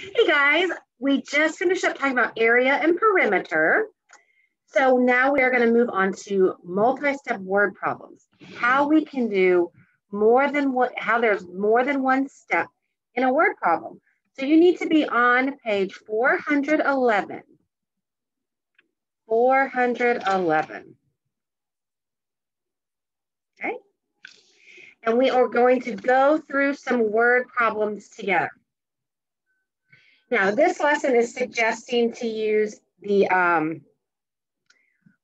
Hey guys, we just finished up talking about area and perimeter. So now we are going to move on to multi-step word problems. How we can do more than what, how there's more than one step in a word problem. So you need to be on page 411. 411. Okay. And we are going to go through some word problems together. Now, this lesson is suggesting to use the um,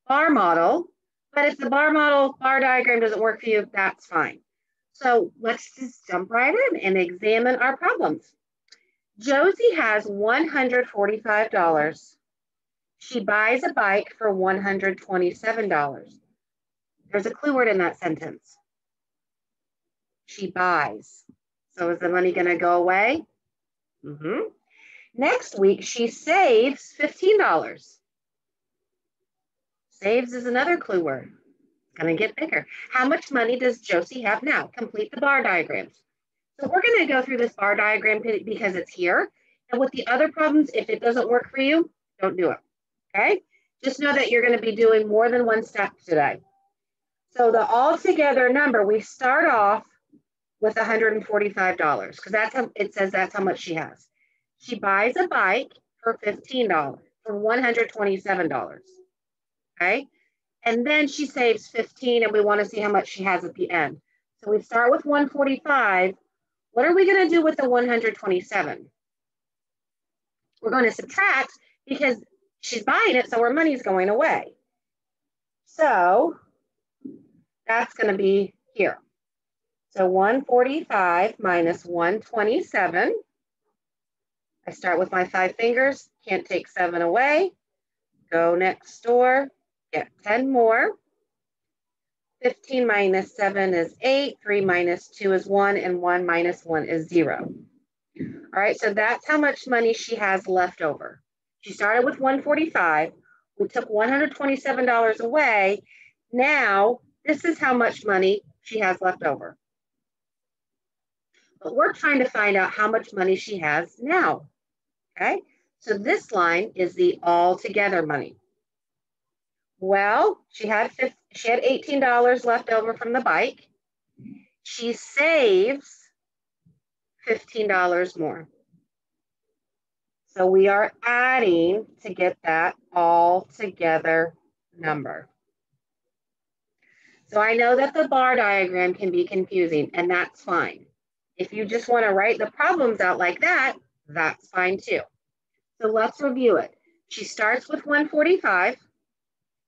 bar model, but if the bar model, bar diagram doesn't work for you, that's fine. So let's just jump right in and examine our problems. Josie has $145. She buys a bike for $127. There's a clue word in that sentence. She buys. So is the money going to go away? Mm-hmm. Next week, she saves $15. Saves is another clue word. To get bigger. How much money does Josie have now? Complete the bar diagrams. So we're going to go through this bar diagram because it's here. And with the other problems, if it doesn't work for you, don't do it. Okay? Just know that you're going to be doing more than one step today. So the altogether number, we start off with $145 because that's how it says that's how much she has. She buys a bike for $15, for $127. Okay. And then she saves 15 and we want to see how much she has at the end. So we start with 145. What are we going to do with the 127? We're going to subtract because she's buying it, so her money's going away. So that's going to be here. So 145 minus 127. I start with my five fingers, can't take seven away. Go next door, get 10 more. 15 minus 7 is 8, 3 minus 2 is 1, and 1 minus 1 is 0. All right, so that's how much money she has left over. She started with 145. We took $127 away. Now, this is how much money she has left over. But we're trying to find out how much money she has now. Okay, so this line is the all together money. Well, she had she had $18 left over from the bike. She saves $15 more. So we are adding to get that all together number. So I know that the bar diagram can be confusing and that's fine. If you just wanna write the problems out like that, that's fine too. So let's review it. She starts with 145.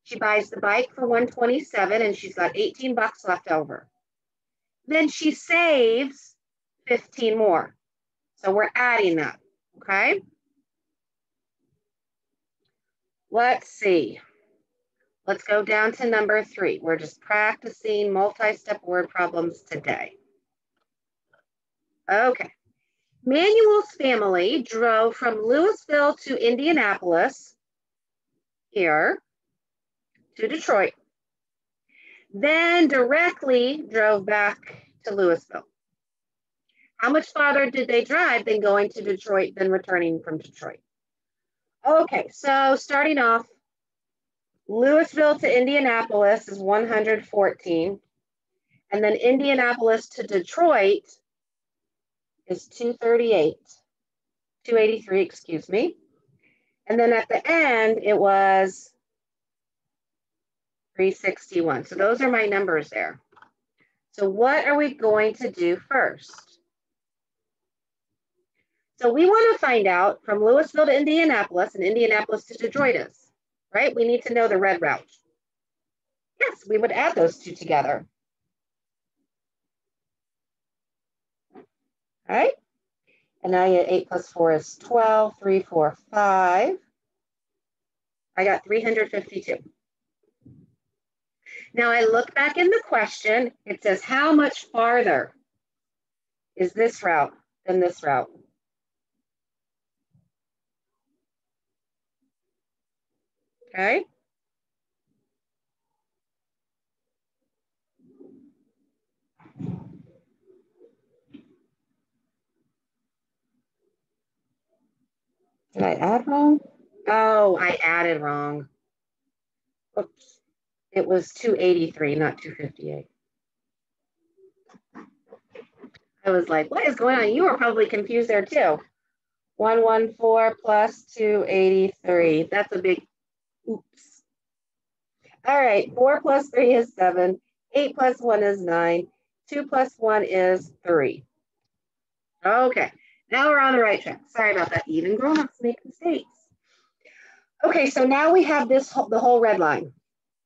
She buys the bike for 127 and she's got 18 bucks left over. Then she saves 15 more. So we're adding that, okay? Let's see. Let's go down to number three. We're just practicing multi-step word problems today. Okay. Manuel's family drove from Louisville to Indianapolis, here, to Detroit, then directly drove back to Louisville. How much farther did they drive than going to Detroit than returning from Detroit? Okay, so starting off, Louisville to Indianapolis is 114. And then Indianapolis to Detroit is 238, 283, excuse me. And then at the end, it was 361. So those are my numbers there. So what are we going to do first? So we want to find out from Louisville to Indianapolis and Indianapolis to Detroit is, right? We need to know the red route. Yes, we would add those two together. All right. And now you get 8 plus 4 is 12, 3, 4, 5. I got 352. Now I look back in the question, it says how much farther is this route than this route? Okay. Did I add wrong? Oh, I added wrong. Oops. It was 283, not 258. I was like, what is going on? You were probably confused there too. 114 plus 283. That's a big oops. All right, 4 plus 3 is 7. 8 plus 1 is 9. 2 plus 1 is 3. Okay, now we're on the right track. Sorry about that. Even grown-ups make mistakes. Okay, so now we have this the whole red line.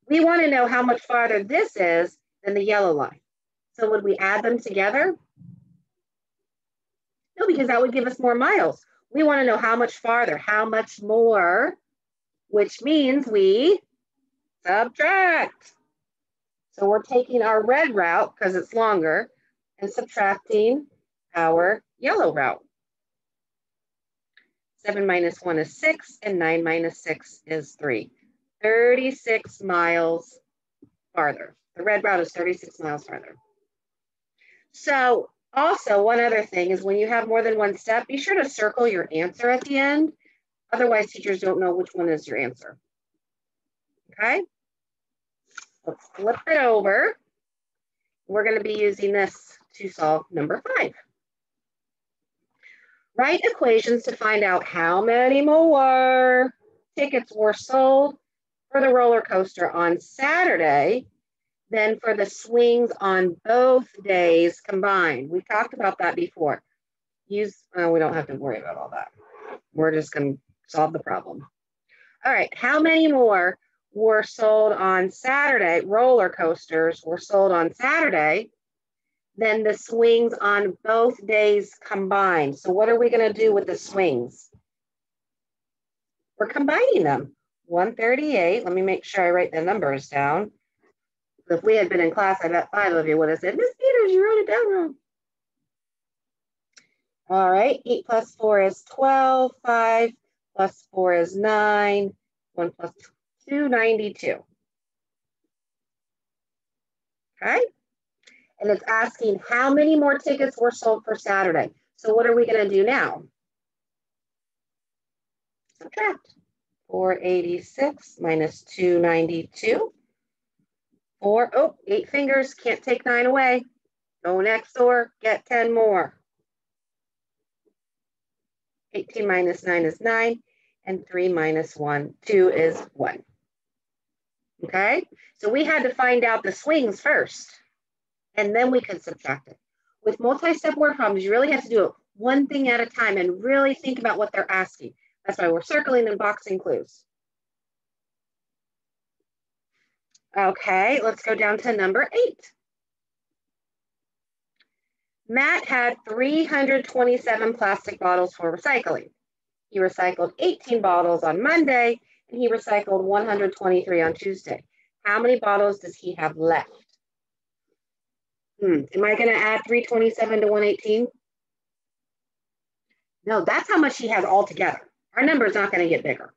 We want to know how much farther this is than the yellow line. So would we add them together? No, because that would give us more miles. We want to know how much farther, how much more, which means we subtract. So we're taking our red route because it's longer and subtracting our yellow route. 7 minus 1 is 6, and 9 minus 6 is 3. 36 miles farther. The red route is 36 miles farther. So also, one other thing is when you have more than one step, be sure to circle your answer at the end. Otherwise, teachers don't know which one is your answer. Okay? Let's flip it over. We're going to be using this to solve number five. Write equations to find out how many more tickets were sold for the roller coaster on Saturday than for the swings on both days combined. We talked about that before. Use, we don't have to worry about all that. We're just going to solve the problem. All right, how many more were sold on Saturday, roller coasters were sold on Saturday than the swings on both days combined. So what are we gonna do with the swings? We're combining them. 138, let me make sure I write the numbers down. If we had been in class, I bet five of you would have said, Miss Peters, you wrote it down wrong. All right, eight plus four is 12, five plus four is nine, one plus 292. Okay, and it's asking how many more tickets were sold for Saturday. So what are we going to do now? Subtract. 486 minus 292. Four, oh, eight fingers, can't take nine away. Go next door, get 10 more. 18 minus 9 is 9, and 3 minus 1, 2 is 1. Okay, so we had to find out the swings first and then we can subtract it. With multi-step word problems, you really have to do it one thing at a time and really think about what they're asking. That's why we're circling and boxing clues. Okay, let's go down to number eight. Matt had 327 plastic bottles for recycling. He recycled 18 bottles on Monday and he recycled 123 on Tuesday. How many bottles does he have left? Hmm. Am I going to add 327 to 118? No, that's how much she has altogether. Our number is not going to get bigger.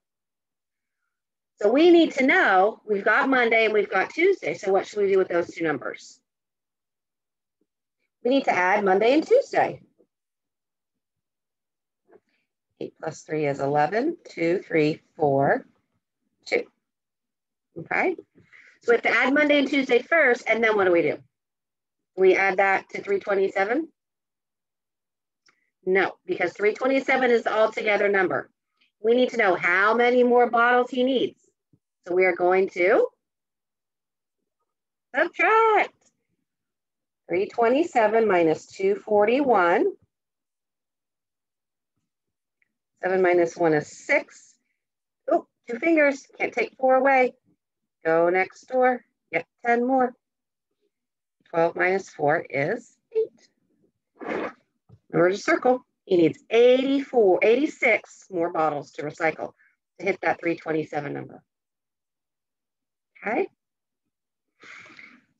So we need to know we've got Monday and we've got Tuesday. So what should we do with those two numbers? We need to add Monday and Tuesday. 8 plus 3 is 11. 2, 3, 4, 2. Okay. So we have to add Monday and Tuesday first, and then what do we do? We add that to 327? No, because 327 is the altogether number. We need to know how many more bottles he needs. So we are going to subtract 327 minus 241. 7 minus 1 is 6. Oh, two fingers, can't take four away. Go next door, get 10 more. 12 minus 4 is 8. Remember to circle. He needs 84, 86 more bottles to recycle to hit that 327 number. Okay.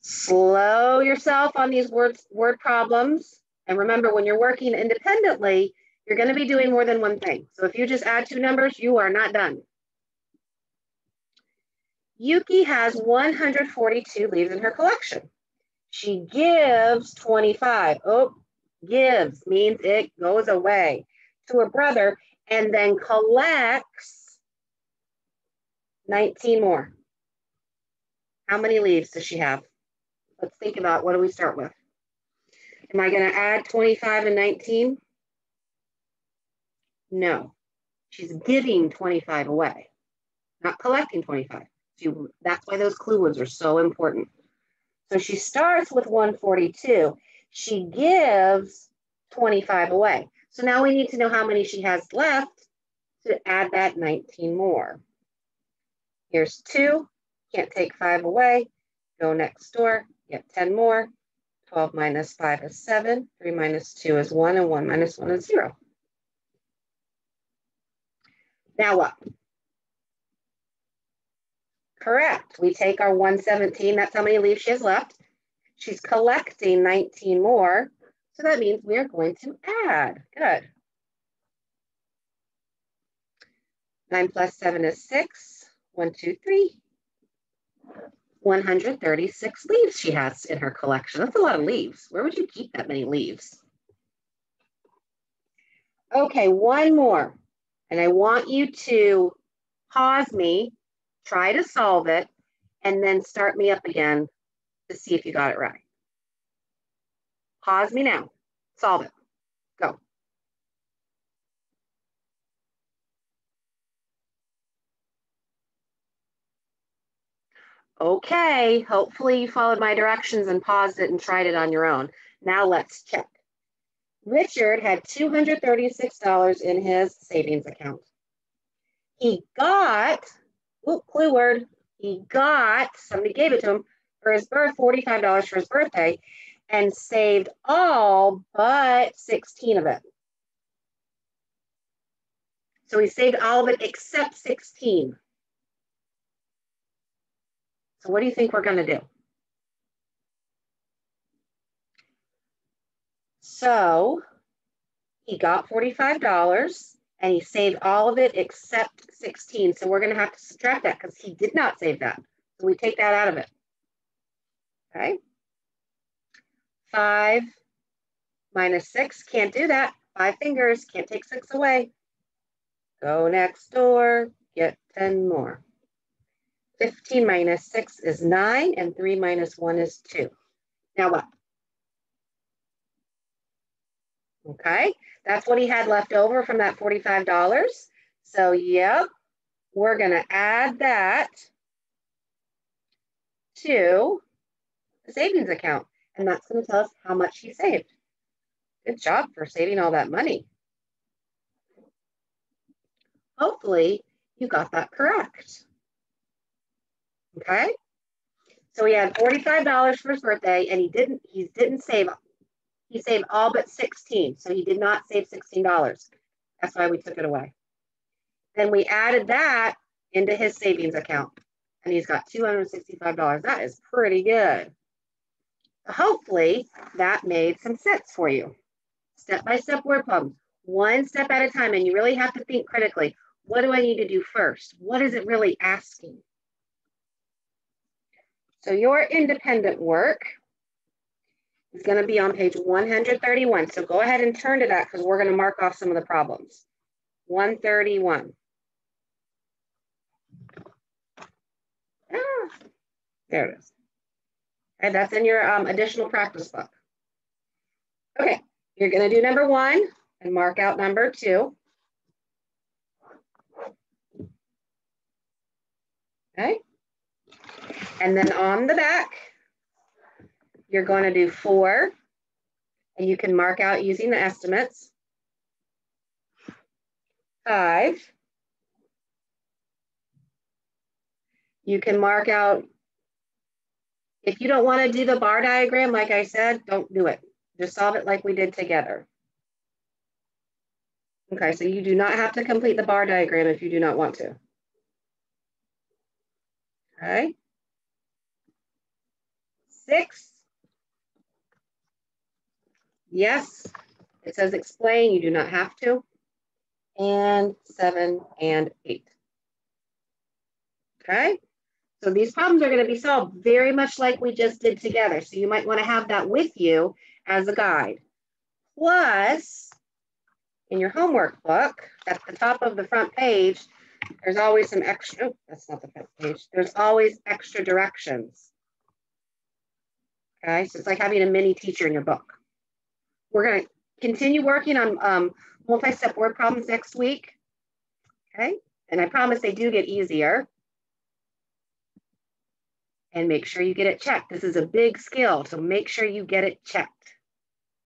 Slow yourself on these words, word problems. And remember, when you're working independently, you're going to be doing more than one thing. So if you just add two numbers, you are not done. Yuki has 142 leaves in her collection. She gives 25. Oh, gives means it goes away to her brother and then collects 19 more. How many leaves does she have? Let's think about what do we start with? Am I going to add 25 and 19? No. She's giving 25 away, not collecting 25. She, that's why those clue words are so important. So she starts with 142. She gives 25 away. So now we need to know how many she has left to add that 19 more. Here's two, can't take five away. Go next door, get 10 more. 12 minus 5 is 7, 3 minus 2 is 1, and 1 minus 1 is 0. Now what? Correct. We take our 117, that's how many leaves she has left. She's collecting 19 more, so that means we are going to add. Good. 9 plus 7 is 6. 1, 2, 3. 136 leaves she has in her collection. That's a lot of leaves. Where would you keep that many leaves? Okay, one more. And I want you to pause me, try to solve it, and then start me up again to see if you got it right. Pause me now. Solve it. Go. Okay, hopefully you followed my directions and paused it and tried it on your own. Now let's check. Richard had $236 in his savings account. He got, clue word, he got, somebody gave it to him for his birth, $45 for his birthday, and saved all but 16 of it. So he saved all of it except 16. So what do you think we're going to do? So he got $45 and he saved all of it except 16. So we're going to have to subtract that because he did not save that. So we take that out of it. Okay. Five minus six, can't do that. Five fingers, can't take six away. Go next door, get 10 more. 15 minus 6 is 9, and 3 minus 1 is 2. Now what? Okay, that's what he had left over from that $45. So, yep, we're going to add that to the savings account. And that's to tell us how much he saved. Good job for saving all that money. Hopefully, you got that correct. Okay. So he had $45 for his birthday and he didn't, he didn't save, he saved all but 16. So he did not save $16. That's why we took it away. Then we added that into his savings account and he's got $265. That is pretty good. Hopefully that made some sense for you. Step-by-step -step word problems, one step at a time. And you really have to think critically. What do I need to do first? What is it really asking? So your independent work is going to be on page 131. So go ahead and turn to that because we're going to mark off some of the problems. 131. Ah, there it is. And that's in your um, additional practice book. Okay, you're going to do number one and mark out number two. Okay. And then on the back, you're going to do four, and you can mark out using the estimates. Five. You can mark out, if you don't want to do the bar diagram, like I said, don't do it. Just solve it like we did together. Okay, so you do not have to complete the bar diagram if you do not want to. Okay six. Yes, it says explain, you do not have to. And seven and eight. Okay, so these problems are gonna be solved very much like we just did together. So you might wanna have that with you as a guide. Plus, in your homework book, at the top of the front page, there's always some extra, oh, that's not the front page. There's always extra directions. Okay, so it's like having a mini teacher in your book. We're gonna continue working on um, multi-step word problems next week. Okay, and I promise they do get easier. And make sure you get it checked. This is a big skill, so make sure you get it checked.